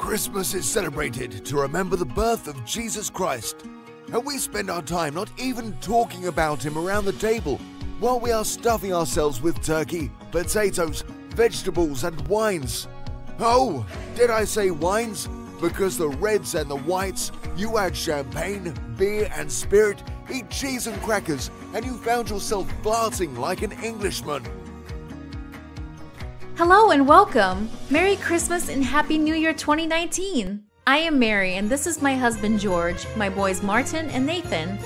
Christmas is celebrated to remember the birth of Jesus Christ. And we spend our time not even talking about him around the table while we are stuffing ourselves with turkey, potatoes, vegetables, and wines. Oh, did I say wines? Because the reds and the whites, you add champagne, beer, and spirit, eat cheese and crackers, and you found yourself farting like an Englishman. Hello and welcome! Merry Christmas and Happy New Year 2019! I am Mary and this is my husband George, my boys Martin and Nathan.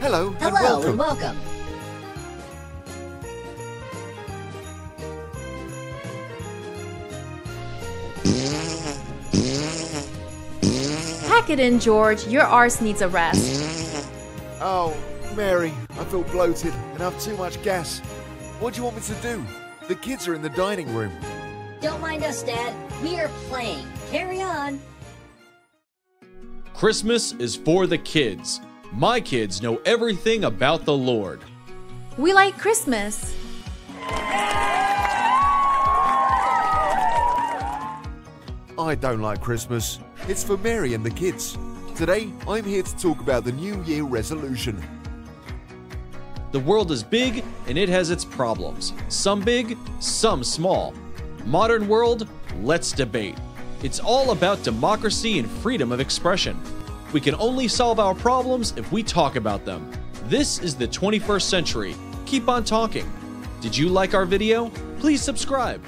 Hello, and Hello welcome. and welcome. Pack it in, George. Your arse needs a rest. Oh, Mary, I feel bloated and I've too much gas. What do you want me to do? The kids are in the dining room. Don't mind us, Dad. We are playing. Carry on. Christmas is for the kids. My kids know everything about the Lord. We like Christmas. I don't like Christmas. It's for Mary and the kids. Today, I'm here to talk about the New Year resolution. The world is big and it has its problems. Some big, some small. Modern world, let's debate. It's all about democracy and freedom of expression. We can only solve our problems if we talk about them. This is the 21st century. Keep on talking. Did you like our video? Please subscribe.